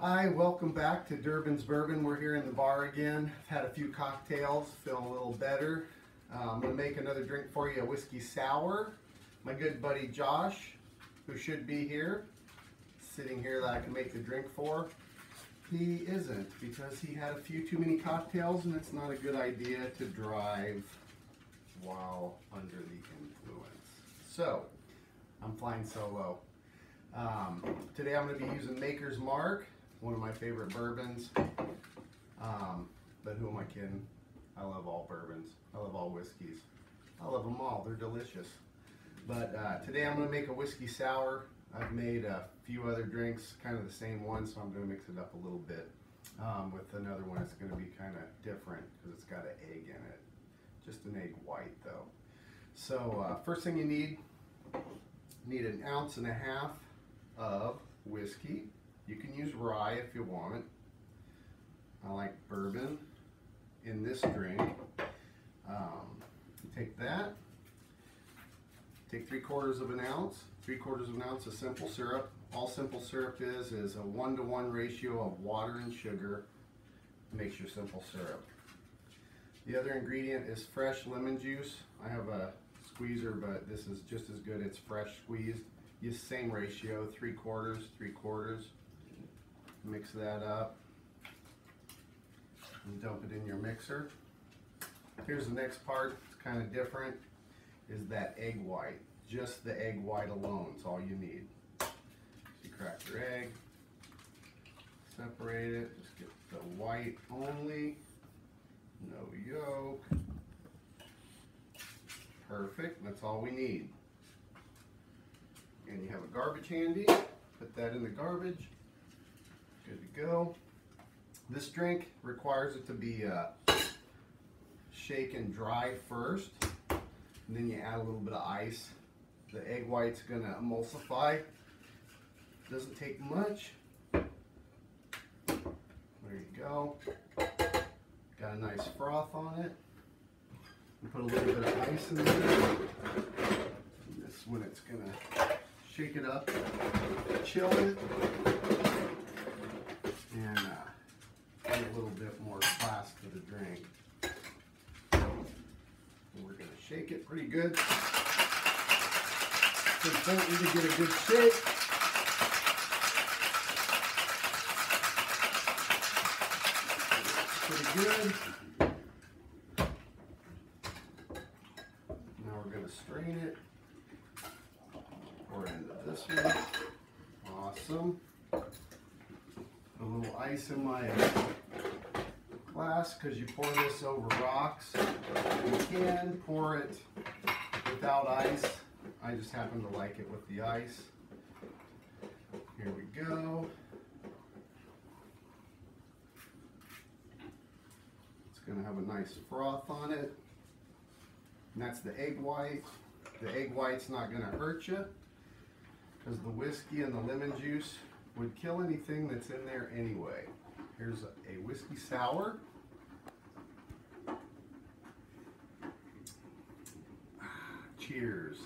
Hi, welcome back to Durbin's Bourbon. We're here in the bar again. I've Had a few cocktails, feeling a little better. Uh, I'm gonna make another drink for you, a whiskey sour. My good buddy Josh, who should be here, sitting here that I can make the drink for. He isn't because he had a few too many cocktails and it's not a good idea to drive while under the influence. So, I'm flying solo. Um, today I'm going to be using Maker's Mark, one of my favorite bourbons. Um, but who am I kidding? I love all bourbons. I love all whiskeys. I love them all. They're delicious. But uh, today I'm going to make a whiskey sour. I've made a few other drinks, kind of the same one, so I'm going to mix it up a little bit. Um, with another one, it's going to be kind of different because it's got an egg in it. Just an egg white though. So uh, first thing you need, need an ounce and a half of whiskey. You can use rye if you want. I like bourbon in this drink. Um, take that, take three quarters of an ounce, three quarters of an ounce of simple syrup. All simple syrup is is a one to one ratio of water and sugar makes your simple syrup. The other ingredient is fresh lemon juice. I have a squeezer, but this is just as good. It's fresh squeezed. Use same ratio, three quarters, three quarters. Mix that up and dump it in your mixer. Here's the next part, it's kind of different, is that egg white. Just the egg white alone is all you need. So you crack your egg, separate it, just get the white only, no yolk. Perfect, that's all we need. And you have a garbage handy, put that in the garbage. Good to go. This drink requires it to be uh, shaken dry first, and then you add a little bit of ice. The egg white's gonna emulsify. Doesn't take much. There you go. Got a nice froth on it. Put a little bit of ice in there. And this is when it's gonna shake it up, chill it, and uh, add a little bit more class to. And we're gonna shake it pretty good. It's important to get a good shake. Pretty good. Now we're gonna strain it. Pour it into this one. Awesome. A little ice in my glass because you pour this over rocks. You can pour it without ice. I just happen to like it with the ice. Here we go. It's gonna have a nice froth on it. And that's the egg white. The egg white's not gonna hurt you because the whiskey and the lemon juice would kill anything that's in there anyway. Here's a, a whiskey sour. Ah, cheers.